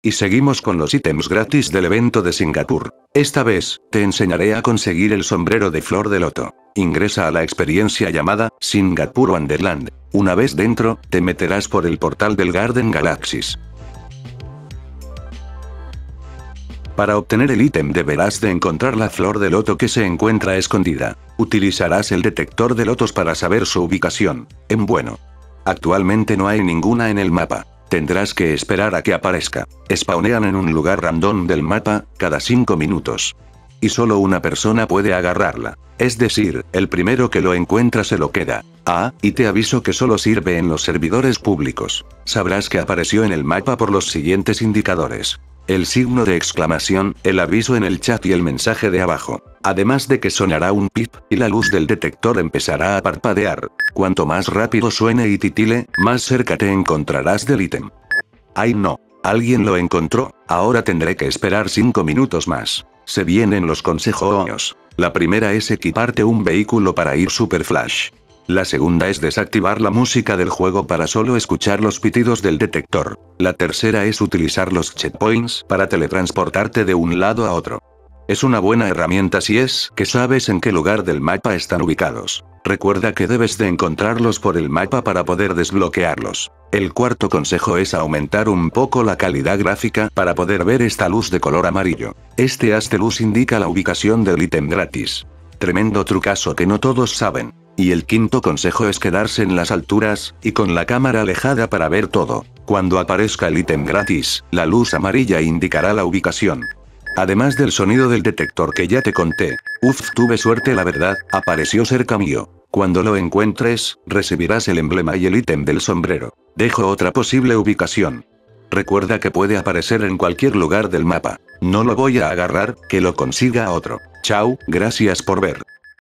Y seguimos con los ítems gratis del evento de Singapur. Esta vez, te enseñaré a conseguir el sombrero de flor de loto. Ingresa a la experiencia llamada Singapur Wonderland. Una vez dentro, te meterás por el portal del Garden Galaxies. Para obtener el ítem deberás de encontrar la flor de loto que se encuentra escondida. Utilizarás el detector de lotos para saber su ubicación. En bueno. Actualmente no hay ninguna en el mapa. Tendrás que esperar a que aparezca. Spawnean en un lugar random del mapa, cada 5 minutos. Y solo una persona puede agarrarla. Es decir, el primero que lo encuentra se lo queda. Ah, y te aviso que solo sirve en los servidores públicos. Sabrás que apareció en el mapa por los siguientes indicadores el signo de exclamación, el aviso en el chat y el mensaje de abajo. Además de que sonará un pip, y la luz del detector empezará a parpadear. Cuanto más rápido suene y titile, más cerca te encontrarás del ítem. ¡Ay no! Alguien lo encontró, ahora tendré que esperar 5 minutos más. Se vienen los consejos. La primera es equiparte un vehículo para ir super flash. La segunda es desactivar la música del juego para solo escuchar los pitidos del detector. La tercera es utilizar los checkpoints para teletransportarte de un lado a otro. Es una buena herramienta si es que sabes en qué lugar del mapa están ubicados. Recuerda que debes de encontrarlos por el mapa para poder desbloquearlos. El cuarto consejo es aumentar un poco la calidad gráfica para poder ver esta luz de color amarillo. Este haz de luz indica la ubicación del ítem gratis. Tremendo trucazo que no todos saben. Y el quinto consejo es quedarse en las alturas, y con la cámara alejada para ver todo. Cuando aparezca el ítem gratis, la luz amarilla indicará la ubicación. Además del sonido del detector que ya te conté. Uf, tuve suerte la verdad, apareció cerca mío. Cuando lo encuentres, recibirás el emblema y el ítem del sombrero. Dejo otra posible ubicación. Recuerda que puede aparecer en cualquier lugar del mapa. No lo voy a agarrar, que lo consiga otro. Chao, gracias por ver.